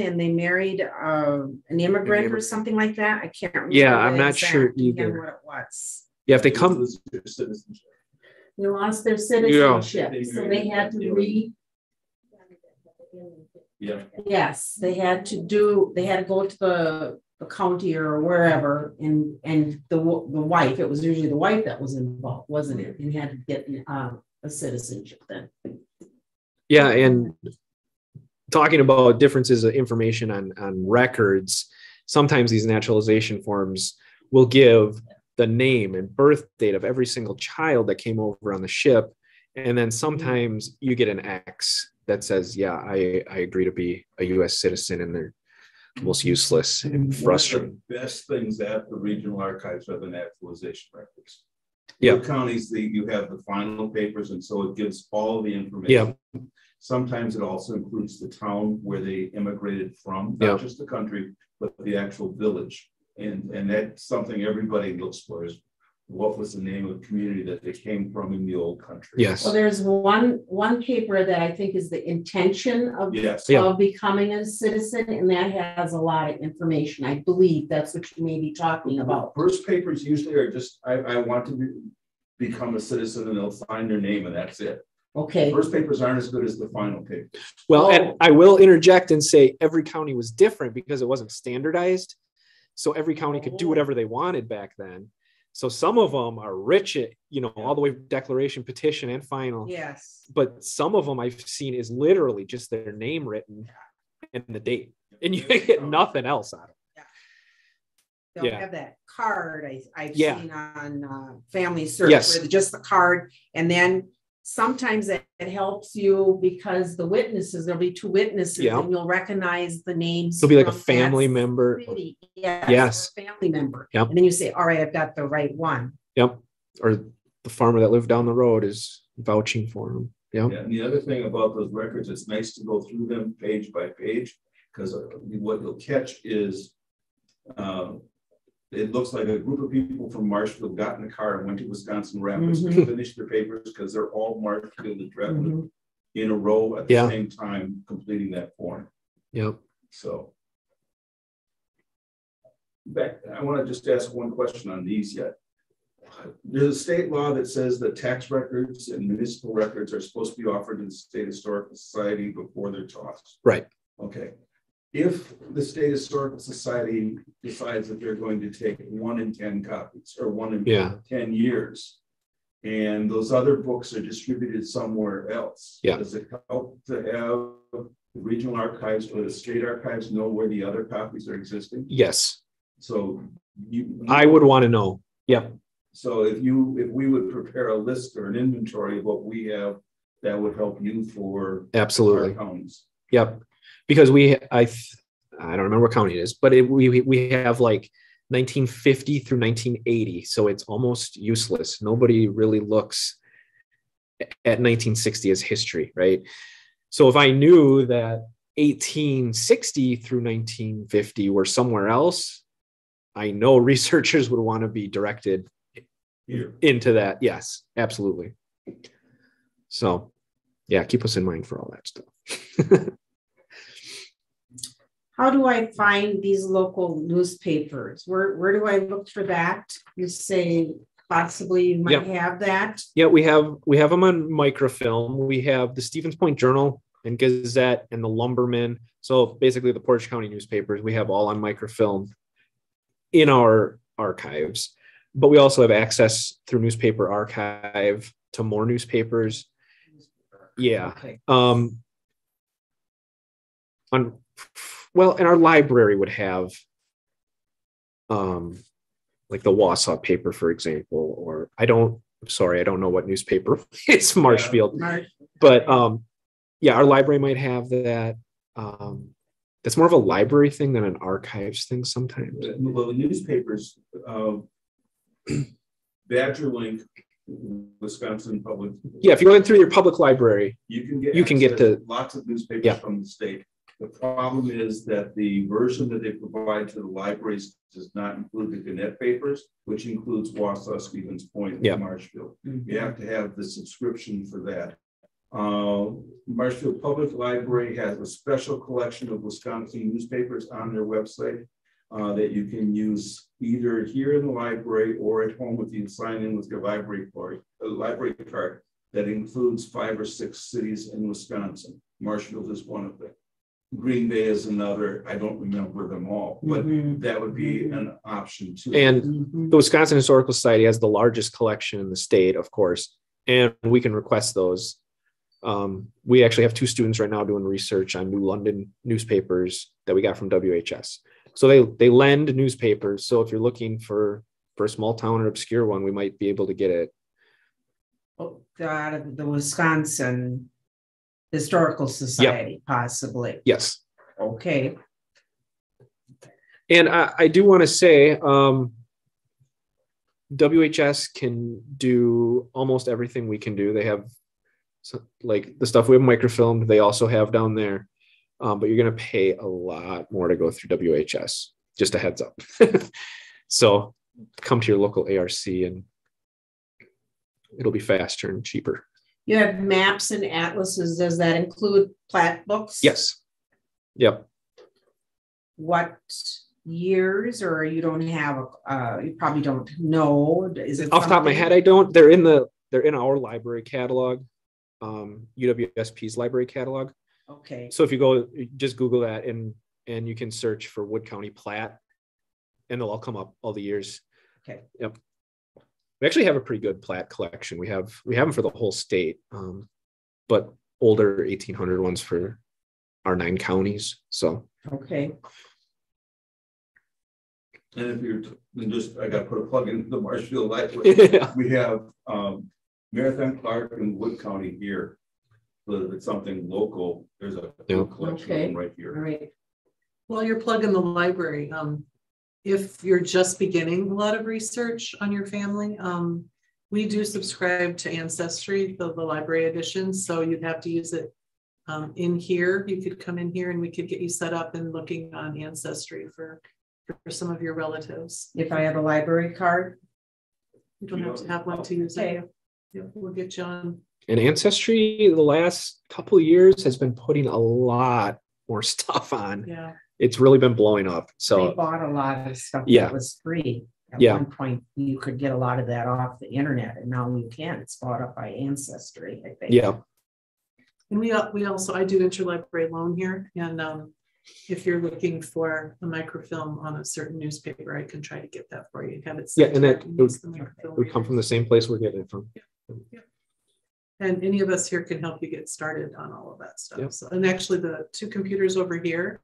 and they married uh, an immigrant or immigrant. something like that? I can't remember. Yeah, I'm not sure either. What it was. Yeah, if they come, This is your citizenship. They lost their citizenship, so they had to re, Yeah, Yes, they had to do, they had to go to the, the county or wherever and, and the, the wife, it was usually the wife that was involved, wasn't it? And had to get, uh, a citizenship then. yeah, and talking about differences of information on on records, sometimes these naturalization forms will give the name and birth date of every single child that came over on the ship, and then sometimes you get an X that says, "Yeah, I I agree to be a U.S. citizen," and they're most useless and One of frustrating. the Best things at the regional archives are the naturalization records. Yeah. Counties, the, you have the final papers, and so it gives all the information. Sometimes it also includes the town where they immigrated from, Yeah. not just the country, but the actual village. And, and that's something everybody looks for is what was the name of the community that they came from in the old country? Yes. Well, there's one, one paper that I think is the intention of, Yes. Yeah. of becoming a citizen, and that has a lot of information. I believe that's what you may be talking about. First papers usually are just, I, I want to be, become a citizen and they'll sign their name and that's it. Okay, First papers aren't as good as the final paper. Well, Oh. and I will interject and say every county was different because it wasn't standardized. So every county could do Oh. whatever they wanted back then. So some of them are rich, at, you know, all the way declaration, petition, and final. yes. But some of them I've seen is literally just their name written and the date, and you [LAUGHS] get nothing else out of it. They'll Yeah. have that card I, I've Yeah. seen on, uh, Family Search, Yes. where just the card, and then sometimes it, it helps you because the witnesses, there'll be two witnesses, Yeah. and you'll recognize the names. It'll be like a family member. city. Yes. Yes. a Family member. Yep. And then you say, all right, I've got the right one. Yep. Or the farmer that lived down the road is vouching for him. Yep. Yeah, and the other thing about those records, it's nice to go through them page by page, because what you'll catch is. um, It looks like a group of people from Marshfield got in a car and went to Wisconsin Rapids to finish their papers, because they're all Marshfield and Redwood Mhm. in a row at the Yeah. same time completing that form, Yep. so. Back, I want to just ask one question on these yet. There's a state law that says that tax records and municipal records are supposed to be offered to the State Historical Society before they're tossed. Right. Okay. If the State Historical Society decides that they're going to take one in ten copies or one in Yeah. ten years, And those other books are distributed somewhere else. Yeah. Does it help to have the regional archives or the state archives know where the other copies are existing? Yes, So you. I would want to know. Yep. So if you, if we would prepare a list or an inventory of what we have, that would help you for our Absolutely. counties. Yep. Because we, I, I don't remember what county it is, but it, we, we have like 1950 through 1980. So it's almost useless. Nobody really looks at 1960 as history, right? So if I knew that 1860 through 1950 were somewhere else, I know [LAUGHS] researchers would want to be directed Here. into that. Yes, absolutely. So, yeah, keep us in mind for all that stuff. [LAUGHS] How do I find these local newspapers? Where, where do I look for that? You say possibly you might have that. yeah, we have we have them on microfilm. We have the Stevens Point Journal and Gazette and the Lumberman. So basically, the Portage County newspapers we have all on microfilm in our archives. But we also have access through newspaper archive to more newspapers. Yeah. Okay. Um, on well, and our library would have um like the Wausau paper, for example, or I don't I'm sorry, I don't know what newspaper [LAUGHS] it's Marshfield, Mark, but um yeah, our library might have that. Um that's more of a library thing than an archives thing sometimes. Well, the newspapers, um. [CLEARS THROAT] Badger Link, Wisconsin Public. Yeah, if you go in through your public library, You can get. You can get to- Lots of newspapers Yeah. from the state. The problem is that the version that they provide to the libraries does not include the Gannett papers, which includes Wausau, Stevens Point, Yeah. and Marshfield. You have to have the subscription for that. Uh, Marshfield Public Library has a special collection of Wisconsin newspapers on their website. uh, that you can use either here in the library or at home with you sign in with your library card, a library card. That includes five or six cities in Wisconsin. Marshfield is one of them. Green Bay is another. I don't remember them all, but Mhm. that would be an option too. and Mhm. the Wisconsin Historical Society has the largest collection in the state, of course, and we can request those. Um, we actually have two students right now doing research on New London newspapers that we got from WHS. So they they lend newspapers. So if you're looking for for a small town or obscure one, we might be able to get it. Oh, Out of the Wisconsin Historical Society, possibly. Yes, Okay, and I, I do want to say, um, WHS can do almost everything we can do. They have so, like the stuff we have microfilmed, they also have down there. Um, but you're going to pay a lot more to go through WHS. Just a heads up. [LAUGHS] so come to your local ARC and it'll be faster and cheaper. You have maps and atlases. Does that include plat books? Yes. Yep. What years or you don't have, uh, you probably don't know, is it? Off the top of my head, I don't. They're in the they're in our library catalog, um, UWSP's library catalog. Okay, So if you go, just Google that and and you can search for Wood County plat, and they'll all come up all the years. Okay. Yep. We actually have a pretty good plat collection. We have we have them for the whole state, um, but older 1800 ones for our nine counties. So okay, And if you're, then just, I gotta put a plug in the Marshfield Library. [LAUGHS] yeah, We have um Marathon Clark and Wood County here. So if it's something local, there's a Yeah. collection of them right here. right. While you're plugging the library, um, if you're just beginning a lot of research on your family, um, we do subscribe to Ancestry, the, the library edition, so you'd have to use it um, in here. You could come in here and we could get you set up and looking on Ancestry for, for some of your relatives. If I have a library card, You don't have to have one to use it. Yeah, we'll get you on. and Ancestry the last couple of years has been putting a lot more [LAUGHS] stuff on. Yeah, It's really been blowing up. they So bought a lot of stuff Yeah. that was free. At Yeah. one point, you could get a lot of that off the internet and now you can. It's bought up by Ancestry, I think. yeah, and we, we also, I do interlibrary loan here, and um, if you're looking for a microfilm on a certain newspaper, I can try to get that for you, have it. Yeah, and that and use it would come from the same place we're getting it from. And any of us here can help you get started on all of that Yep. stuff. So, and actually the two computers over here,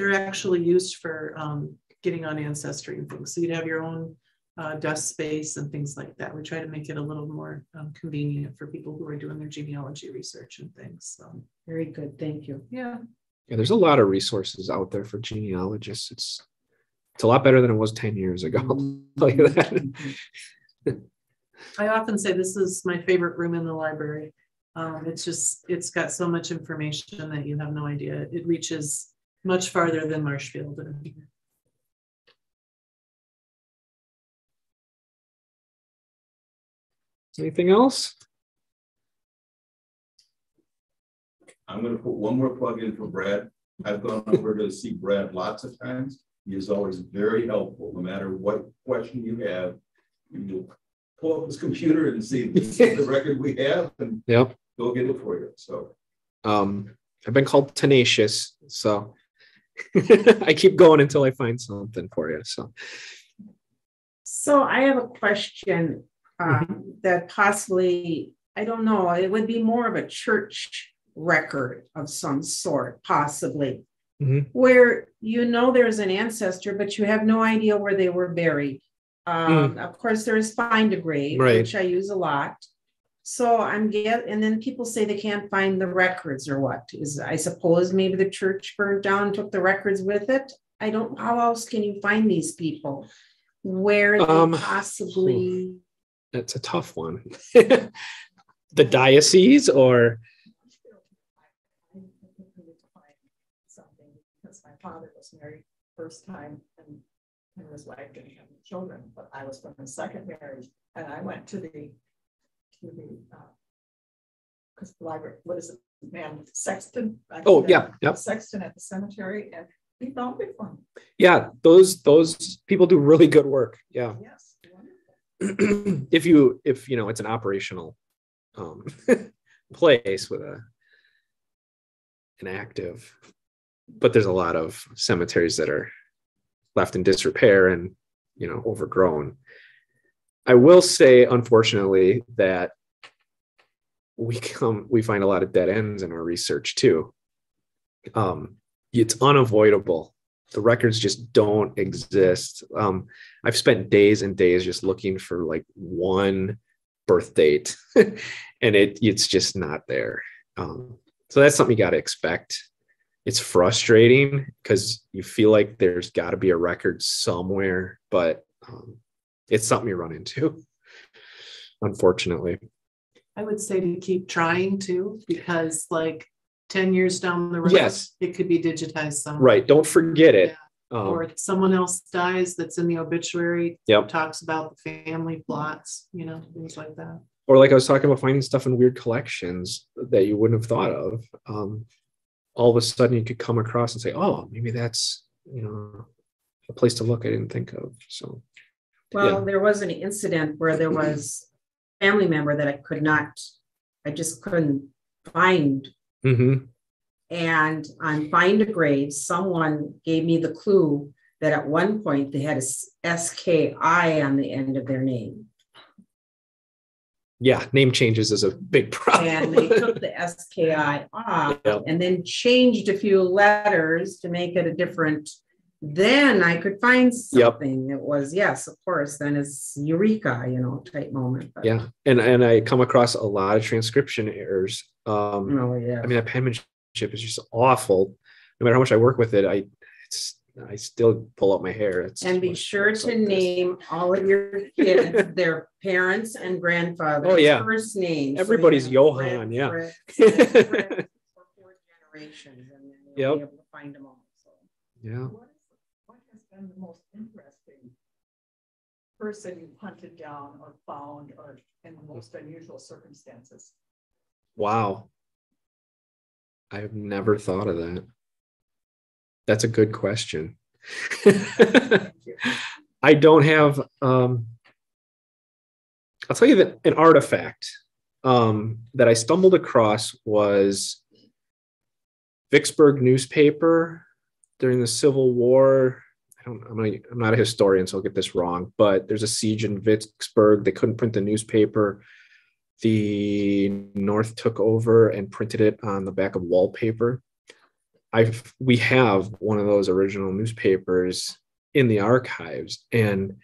they're actually used for um, getting on ancestry and things. So you'd have your own uh, desk space and things like that. We try to make it a little more um, convenient for people who are doing their genealogy research and things. So, Very good, thank you. yeah. Yeah, there's a lot of resources out there for genealogists. It's it's a lot better than it was 10 years ago. [LAUGHS] I'll tell you that. I often say this is my favorite room in the library. Um, it's just, it's got so much information that you have no idea. It reaches much farther than Marshfield. Anything else? I'm gonna put one more plug in for Brad. I've gone over to see Brad lots of times. He is always very helpful, no matter what question you have. You pull up his computer and see the [LAUGHS] record we have and Yep. go get it for you. So Um, I've been called tenacious, so [LAUGHS] I keep going until I find something for you. So So I have a question um, that possibly, I don't know, it would be more of a church record of some sort, possibly. Mhm. Where you know there's an ancestor, but you have no idea where they were buried. Um, of course, there's find a grave, Right. which I use a lot. So I'm get, and then people say they can't find the records or what is, I suppose maybe the church burned down, took the records with it. I don't, how else can you find these people? Where Um, they possibly, that's a tough one. [LAUGHS] the diocese or Something, because my father was married first time and, and his wife didn't have any children, but I was from the second marriage, and I went to the, to the, uh, because the library, what is it, man, Sexton? I oh yeah, yeah. Sexton at the cemetery, and he found me, Yeah, those those people do really good work. Yeah. yes. [CLEARS THROAT] if you if you know it's an operational um [LAUGHS] place with a an active but there's a lot of cemeteries that are left in disrepair and you know overgrown i will say unfortunately that we come we find a lot of dead ends in our research too um it's unavoidable the records just don't exist um I've spent days and days just looking for like one birth date [LAUGHS] and it it's just not there. Um, so that's something you got to expect. It's frustrating because you feel like there's got to be a record somewhere, but um, it's something you run into, unfortunately. I would say to keep trying to, because like ten years down the road. Yes. It could be digitized somewhere. Right. Don't forget it. Um, Or if someone else dies that's in the obituary. Yep. Talks about the family plots, you know, things like that. or like I was talking about finding stuff in weird collections that you wouldn't have thought of. Um, all of a sudden, you could come across and say, "Oh, maybe that's you know a place to look I didn't think of." So well, there was an incident where there was a family member that I could not, I just couldn't find. mhm. And on Find a Grave, someone gave me the clue that at one point they had a s- SKI on the end of their name. yeah, name changes is a big problem. And they [LAUGHS] took the SKI off and then changed a few letters to make it a different. Then I could find Yep. something. It was, yes, of course, then it's eureka, you know, type moment. but- yeah, and and I come across a lot of transcription errors. Um, No, yeah. I mean, that penmanship is just awful. No matter how much I work with it, I it's I still pull out my hair. It's And be sure to like name all of your kids, [LAUGHS] their parents and grandfathers. Oh, yeah. First names. Everybody's you Johann, Fred, yeah. Fred, [LAUGHS] Fred, four generations, and then you'll be able to find them all. so. Yeah. What is, what the most interesting person you hunted down or found or in the most unusual circumstances? Wow. I've never thought of that. That's a good question. [LAUGHS] I don't have um I'll tell you that an artifact um that I stumbled across was Vicksburg newspaper during the Civil War. I don't I'm, not, I'm not a historian, so I'll get this wrong, but there's a siege in Vicksburg. They couldn't print the newspaper the North took over and printed it on the back of wallpaper. I've we have one of those original newspapers in the archives, and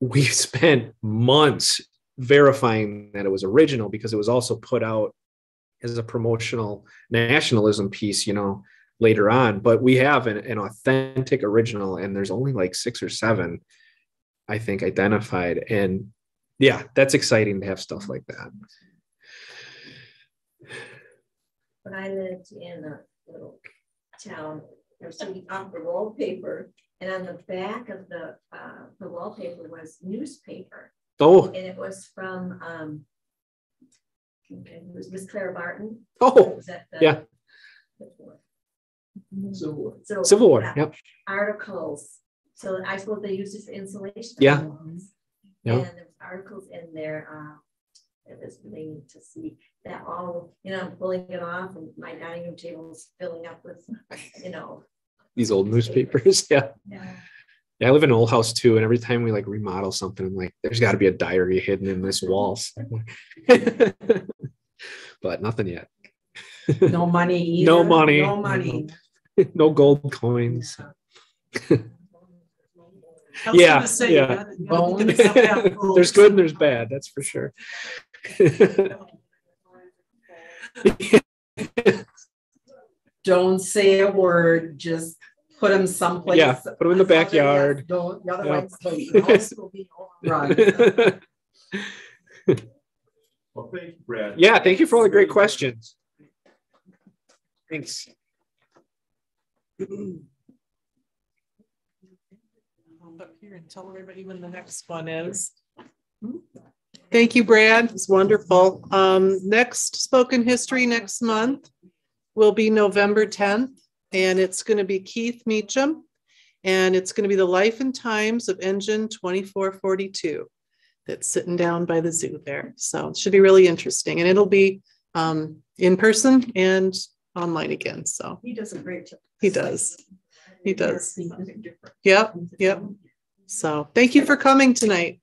we [LAUGHS] spent months verifying that it was original because it was also put out as a promotional nationalism piece, you know, later on. But we have an, an authentic original, and there's only like six or seven, I think, identified. And yeah, that's exciting to have stuff like that. When I lived in a little town, there was something off the wallpaper, and on the back of the uh, the wallpaper was newspaper, Oh, and it was from um, okay, it was Miss Clara Barton. oh, Was that the- yeah. So Civil War. yeah, Yep. articles. So I suppose they used it for insulation. Yeah. Yeah. And there's articles in there. Uh, it was really neat to see that all, you know, I'm pulling it off and my dining room table is filling up with, you know. These old newspapers. [LAUGHS] Yeah. Yeah. Yeah, I live in an old house too, and every time we like remodel something, I'm like, there's got to be a diary hidden in this wall. somewhere." [LAUGHS] but nothing yet. No money [LAUGHS] either. No money. No money. [LAUGHS] no gold coins. I Yeah, say, yeah. you gotta- you gotta give Bones. yourself that full- [LAUGHS] there's good and there's bad, that's for sure. [LAUGHS] Don't say a word, just put them someplace. Yeah, put them in the backyard. Don't, Yeah. otherwise the house will be overrun. Well, thank you, Brad. yeah, thank you for all the great questions. Thanks. Hold up here and tell everybody when the next one is. Thank you, Brad. It's wonderful. Um, next spoken history next month will be November tenth, and it's going to be Keith Meacham. And it's going to be the life and times of engine twenty-four forty-two that's sitting down by the zoo there. So it should be really interesting, and it'll be um, in person and online again. So He does a great job. He does. He does. Yep, yep. So thank you for coming tonight.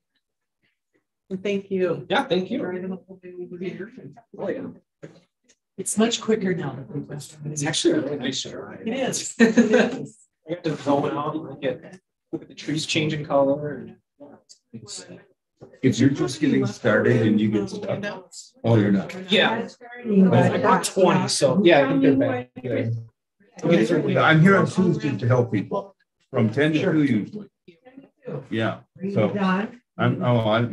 And thank you. Yeah, thank Oh, yeah. It's much quicker now. than it was. It's actually a really nice drive. It is. [LAUGHS] I got to zone out and look at, look at the trees changing color. It's- If you're just getting started and you get stuck, oh, you're not. Yeah, I brought twenty, so yeah, I think they're back. Yeah. I'm here on Tuesday to help people from ten to two usually. Yeah, so I'm, oh, I, yeah.